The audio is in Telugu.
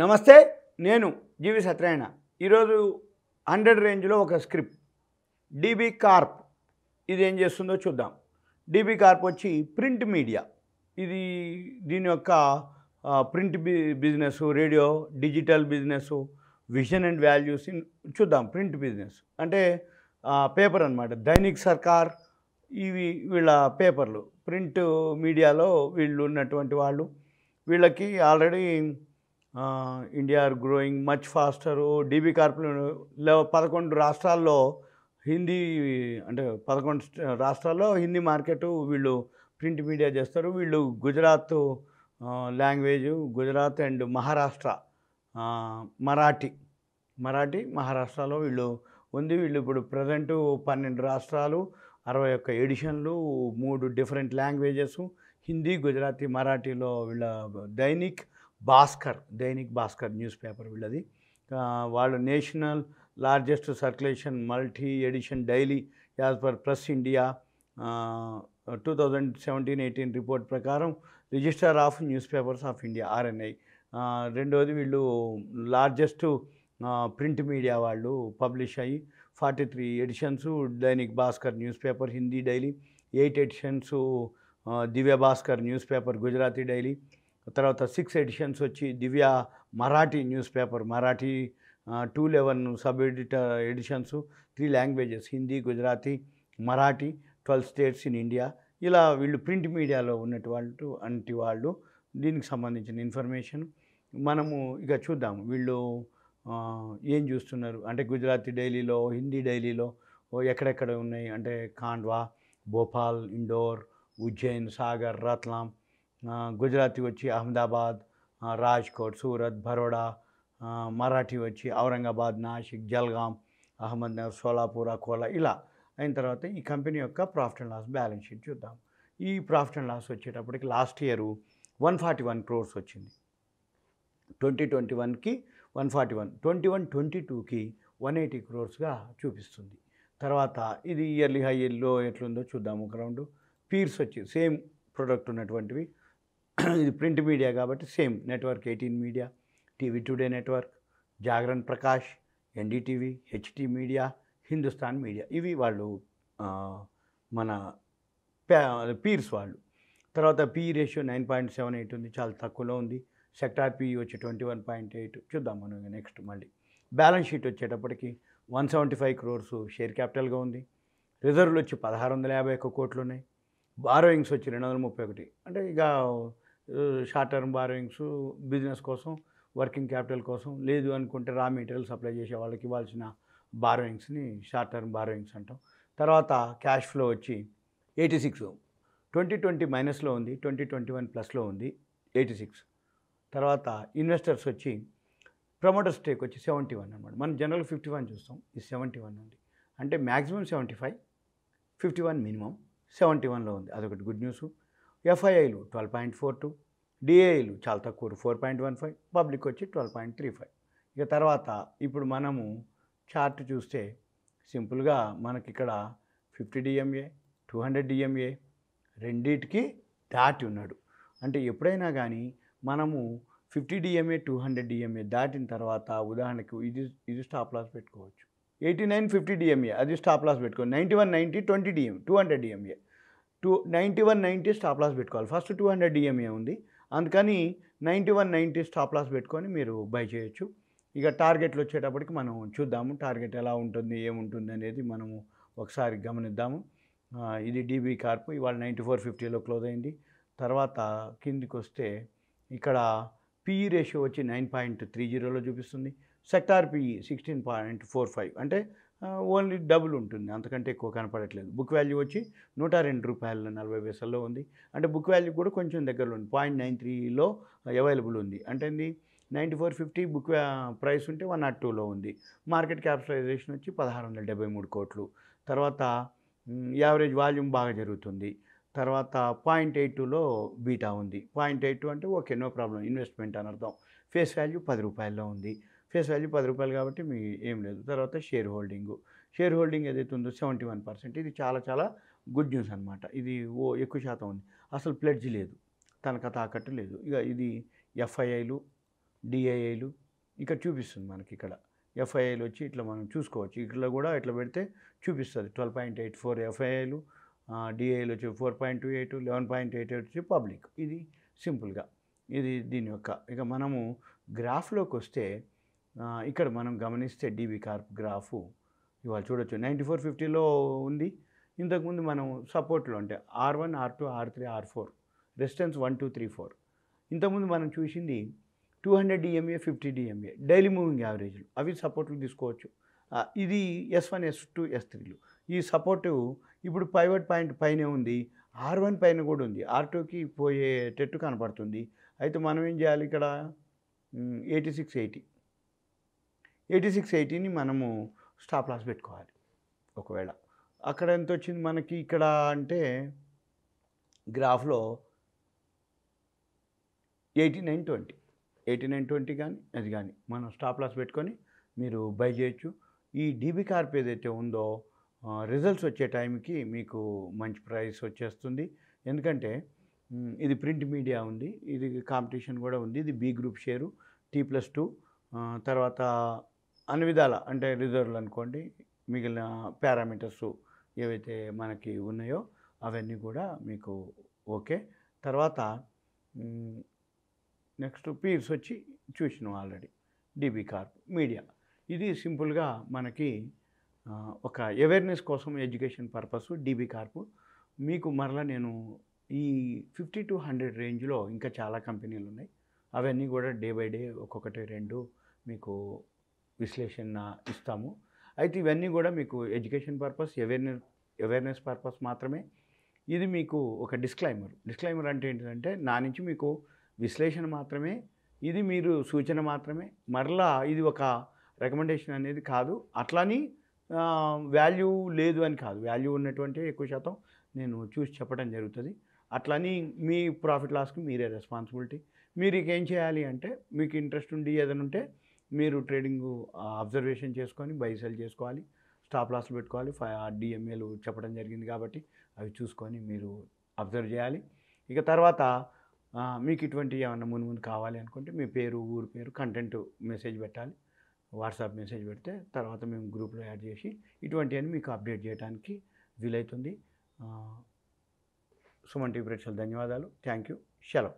నమస్తే నేను జీవి సత్యనారాయణ. ఈరోజు హండ్రెడ్ రేంజ్లో ఒక స్క్రిప్ట్ డీబీ కార్ప్. ఇది ఏం చేస్తుందో చూద్దాం. డీబీ కార్ప్ వచ్చి ప్రింట్ మీడియా. ఇది దీని యొక్క print B business radio digital business vision and values చూద్దాం ప్రింట్ బిజినెస్. అంటే పేపర్ అనమాట దైనిక్ సర్కార్ ఇవి వీళ్ళ పేపర్లు. ప్రింట్ మీడియాలో వీళ్ళు ఉన్నటువంటి వాళ్ళు. వీళ్ళకి already India are growing much faster DB Corporation పదకొండు రాష్ట్రాల్లో హిందీ అంటే పదకొండు రాష్ట్రాల్లో హిందీ మార్కెట్ వీళ్ళు ప్రింట్ మీడియా చేస్తారు. వీళ్ళు గుజరాత్ లాంగ్వేజ్ గుజరాత్ అండ్ మహారాష్ట్ర మరాఠీ మరాఠీ మహారాష్ట్రలో వీళ్ళు ఉంది. వీళ్ళు ఇప్పుడు ప్రజెంట్ పన్నెండు రాష్ట్రాలు అరవై ఒక్క ఎడిషన్లు మూడు డిఫరెంట్ లాంగ్వేజెస్ హిందీ గుజరాతీ మరాఠీలో వీళ్ళ దైనిక్ భాస్కర్ దైనిక్ భాస్కర్ న్యూస్ పేపర్ వీళ్ళది. వాళ్ళు national largest circulation multi edition daily as per press India two thousand seventeen eighteen report ప్రకారం register of newspapers of India RNI. రెండవది వీళ్ళు లార్జెస్ట్ ప్రింట్ మీడియా వాళ్ళు పబ్లిష్ అయ్యి forty three editions Dainik Bhaskar newspaper Hindi daily eight editions Divya Bhaskar newspaper Gujarati daily తర్వాత సిక్స్ ఎడిషన్స్ వచ్చి Divya Marathi newspaper Marathi two eleven sub editor editions three languages Hindi Gujarati Marathi twelve states in India. ఇలా వీళ్ళు ప్రింట్ మీడియాలో ఉన్నటువంటి వంటి వాళ్ళు. దీనికి సంబంధించిన ఇన్ఫర్మేషన్ మనము ఇక చూద్దాము. వీళ్ళు ఏం చూస్తున్నారు? అంటే గుజరాతీ డైలీలో హిందీ డైలీలో ఎక్కడెక్కడ ఉన్నాయి? అంటే ఖాండ్వా భోపాల్ ఇండోర్ ఉజ్జయిన్ సాగర్ రత్లాం ఆ, గుజరాతీ వచ్చి అహ్మదాబాద్ రాజ్కోట్ సూరత్ బరోడా మరాఠీ వచ్చి ఔరంగాబాద్ నాసిక్ జల్గాం అహ్మద్నగర్ సోలాపూర్ అకోలా ఇలా అయిన తర్వాత ఈ కంపెనీ యొక్క profit and loss balance sheet చూద్దాం. ఈ ప్రాఫిట్ అండ్ లాస్ వచ్చేటప్పటికి last year one forty one crores వచ్చింది. ట్వంటీ ట్వంటీ వన్కి one forty one twenty one twenty టూకి వన్ ఎయిటీ క్రోర్స్గా చూపిస్తుంది. తర్వాత ఇది ఇయర్లీ హై లో ఎట్లుందో చూద్దాం ఒక రౌండ్. పీర్స్ వచ్చి సేమ్ ప్రొడక్ట్ ఉన్నటువంటివి ఇది ప్రింట్ మీడియా కాబట్టి same network eighteen media TV today network Jagran Prakash NDTV HT media Hindustan media. ఇవి వాళ్ళు మన ప్యా- పీర్స్ వాళ్ళు. తర్వాత P ratio nine point seven eight ఉంది చాలా తక్కువలో ఉంది. సెక్టార్ పీ వచ్చి ట్వంటీ వన్ పాయింట్ ఎయిట్. చూద్దాం మనం నెక్స్ట్ మళ్ళీ. బ్యాలెన్స్ షీట్ వచ్చేటప్పటికి one seventy five crores share క్యాపిటల్గా ఉంది. రిజర్వ్లు వచ్చి పదహారు వందల యాభై ఒక్క కోట్లు ఉన్నాయి. బారోయింగ్స్ వచ్చి రెండు వందల ముప్పై ఒకటి. అంటే ఇక షార్ట్ టర్మ్ బారోయింగ్స్ బిజినెస్ కోసం వర్కింగ్ క్యాపిటల్ కోసం లేదు అనుకుంటే రా మెటీరియల్ సప్లై చేసే వాళ్ళకి ఇవ్వాల్సిన బారోయింగ్స్ని షార్ట్ టర్మ్ బారోయింగ్స్ అంటాం. తర్వాత క్యాష్ ఫ్లో వచ్చి ఎయిటీ సిక్స్. ట్వంటీ ట్వంటీ మైనస్లో ఉంది ట్వంటీ ట్వంటీ వన్ ప్లస్లో ఉంది ఎయిటీ సిక్స్. తర్వాత ఇన్వెస్టర్స్ వచ్చి ప్రమోటర్ స్టేక్ వచ్చి సెవెంటీ వన్ అనమాట మనం జనరల్ ఫిఫ్టీ వన్ చూస్తాం ఇది సెవెంటీ వన్ ఉంది అంటే maximum seventy five fifty one minimum seventy వన్లో ఉంది. అదొకటి గుడ్ న్యూస్. ఎఫ్ఐఐలు ట్వెల్వ్ పాయింట్ ఫోర్ టూ డిఏఐలు చాలా తక్కువ four point one five public వచ్చి ట్వెల్వ్ పాయింట్ త్రీ ఫైవ్. ఇక తర్వాత ఇప్పుడు మనము చార్ట్ చూస్తే సింపుల్గా మనకి ఇక్కడ fifty DMA two hundred DMA రెండిటికి దాటి ఉన్నాడు. అంటే ఎప్పుడైనా కానీ మనము fifty DMA two hundred DMA దాటిన తర్వాత ఉదాహరణకు ఇది ఇది స్టాప్ లాస్ పెట్టుకోవచ్చు. ఎయిటీ నైన్ ఫిఫ్టీ డిఎంఏ అది స్టాప్ లాస్ పెట్టుకోవచ్చు ninety one ninety twenty DM two hundred DMA. Two ninety one ninety stop loss పెట్టుకోవాలి. ఫస్ట్ టూ హండ్రెడ్ డిఎంఏ ఉంది. అందుకని ninety one ninety stop loss పెట్టుకొని మీరు బై చేయొచ్చు. ఇక టార్గెట్లు వచ్చేటప్పటికి మనం చూద్దాము. టార్గెట్ ఎలా ఉంటుంది ఏముంటుంది అనేది మనము ఒకసారి గమనిద్దాము. ఇది డీబీ కార్పు. ఇవాళ నైంటీ ఫోర్ ఫిఫ్టీలో క్లోజ్ అయింది. తర్వాత కిందికి వస్తే ఇక్కడ పిఈ రేషియో వచ్చి నైన్ పాయింట్ త్రీ జీరోలో చూపిస్తుంది. Sector PE sixteen point four five. అంటే ఓన్లీ డబుల్ ఉంటుంది. అంతకంటే ఎక్కువ కనపడట్లేదు. బుక్ వాల్యూ వచ్చి నూట రెండు రూపాయల నలభై పైసల్లో ఉంది. అంటే బుక్ వాల్యూ కూడా కొంచెం దగ్గరలో ఉంది. పాయింట్ నైన్ త్రీలో అవైలబుల్ ఉంది. అంటే ninety four fifty book price ఉంటే వన్ నాట్ టూలో ఉంది. మార్కెట్ క్యాపిటలైజేషన్ వచ్చి పదహారు వందల డెబ్బై మూడు కోట్లు. తర్వాత యావరేజ్ వాల్యూమ్ బాగా జరుగుతుంది. తర్వాత పాయింట్ ఎయిట్ టూలో బీటా ఉంది. పాయింట్ ఎయిట్ టూ అంటే ఓకే నో ప్రాబ్లం. ఇన్వెస్ట్మెంట్ అని అర్థం. ఫేస్ వాల్యూ పది రూపాయల్లో ఉంది. ఫేస్ వాల్యూ పది రూపాయలు కాబట్టి మీ ఏం లేదు. తర్వాత షేర్ హోల్డింగు. షేర్ హోల్డింగ్ ఏదైతే ఉందో సెవెంటీ వన్ పర్సెంట్. ఇది చాలా చాలా గుడ్ న్యూస్ అనమాట ఇది ఓ ఎక్కువ శాతం ఉంది. అసలు ప్లెడ్జ్ లేదు. తనకు తాకట్టు లేదు. ఇక ఇది ఎఫ్ఐఐలు డిఐఐలు ఇక్కడ చూపిస్తుంది మనకి ఇక్కడ. ఎఫ్ఐఐలు వచ్చి ఇట్లా మనం చూసుకోవచ్చు. ఇట్లా కూడా ఇట్లా పెడితే చూపిస్తుంది. ట్వెల్వ్ పాయింట్ ఎయిట్ ఫోర్ ఎఫ్ఐఐలు డిఐలు వచ్చి four point two eight eleven point eight eight వచ్చి పబ్లిక్. ఇది సింపుల్గా. ఇది దీని యొక్క. ఇక మనము గ్రాఫ్లోకి వస్తే ఇక్కడ మనం గమనిస్తే డీబీ కార్ప్ గ్రాఫు ఇవాళ చూడొచ్చు. నైంటీ ఫోర్ ఫిఫ్టీలో ఉంది. ఇంతకుముందు మనం సపోర్ట్లో అంటే R one R two R three R four resistance one two three four. ఇంతకుముందు మనం చూసింది two hundred DMA fifty DMA daily moving యావరేజ్లు. అవి సపోర్ట్లు తీసుకోవచ్చు. ఇది S one S two S త్రీలు. ఈ సపోర్టు ఇప్పుడు పైవట్ పాయింట్ పైనే ఉంది. ఆర్ వన్ పైన కూడా ఉంది. ఆర్ టూకి పోయేటట్టు కనపడుతుంది. అయితే మనం ఏం చేయాలి ఇక్కడ? Eighty six eighty. Eighty six ఎయిటీని మనము స్టాప్ లాస్ పెట్టుకోవాలి. ఒకవేళ అక్కడ ఎంత వచ్చింది మనకి ఇక్కడ అంటే గ్రాఫ్లో eighty nine twenty. Eighty nine twenty కానీ అది కానీ మనం స్టాప్ లాస్ పెట్టుకొని మీరు బై చేయొచ్చు ఈ డీబీ కార్ప్ ఏదైతే ఉందో రిజల్ట్స్ వచ్చే టైంకి మీకు మంచి ప్రైస్ వచ్చేస్తుంది. ఎందుకంటే ఇది ప్రింట్ మీడియా ఉంది ఇది కాంపిటీషన్ కూడా ఉంది ఇది B group share T plus two తర్వాత అన్ని విధాల అంటే రిజర్వ్లు అనుకోండి మిగిలిన పారామీటర్స్ ఏవైతే మనకి ఉన్నాయో అవన్నీ కూడా మీకు ఓకే. తర్వాత నెక్స్ట్ పీర్స్ వచ్చి చూసినాం ఆల్రెడీ. DB Corp media. ఇది సింపుల్గా మనకి ఒక అవేర్నెస్ కోసం ఎడ్యుకేషన్ పర్పస్ డీబీ కార్పు. మీకు మరలా నేను ఈ ఫిఫ్టీ టు హండ్రెడ్ రేంజ్లో ఇంకా చాలా కంపెనీలు ఉన్నాయి. అవన్నీ కూడా డే బై డే ఒక్కొక్కటి రెండు మీకు విశ్లేషణ ఇస్తాము. అయితే ఇవన్నీ కూడా మీకు education purpose awareness awareness purpose మాత్రమే. ఇది మీకు ఒక డిస్క్లైమర్. డిస్క్లైమర్ అంటే ఏంటంటే నా నుంచి మీకు విశ్లేషణ మాత్రమే ఇది మీరు సూచన మాత్రమే. మరలా ఇది ఒక రికమెండేషన్ అనేది కాదు. అట్లని వాల్యూ లేదు అని కాదు. వాల్యూ ఉన్నటువంటి ఎక్కువ శాతం నేను చూసి చెప్పడం జరుగుతుంది. అట్లని మీ ప్రాఫిట్ లాస్కి మీరే రెస్పాన్సిబిలిటీ మీరు ఇక ఏం చేయాలి అంటే మీకు ఇంట్రెస్ట్ ఉండి ఏదైనా ఉంటే మీరు ట్రేడింగ్ అబ్జర్వేషన్ చేసుకొని బై సెల్ చేసుకోవాలి స్టాప్ లాస్లు పెట్టుకోవాలి ఫై డిఎంఏలు చెప్పడం జరిగింది కాబట్టి అవి చూసుకొని మీరు అబ్జర్వ్ చేయాలి. ఇక తర్వాత మీకు ఇటువంటి ఏమన్నా ముందు ముందు కావాలి అనుకుంటే మీ పేరు ఊరు పేరు కంటెంట్ మెసేజ్ పెట్టాలి. వాట్సాప్ మెసేజ్ పెడితే తర్వాత మేము గ్రూప్లో యాడ్ చేసి ఇటువంటివన్నీ మీకు అప్డేట్ చేయడానికి వీలవుతుంది సుమన్ టీ ప్రేక్షకులు ధన్యవాదాలు. Thank you. సెలవు.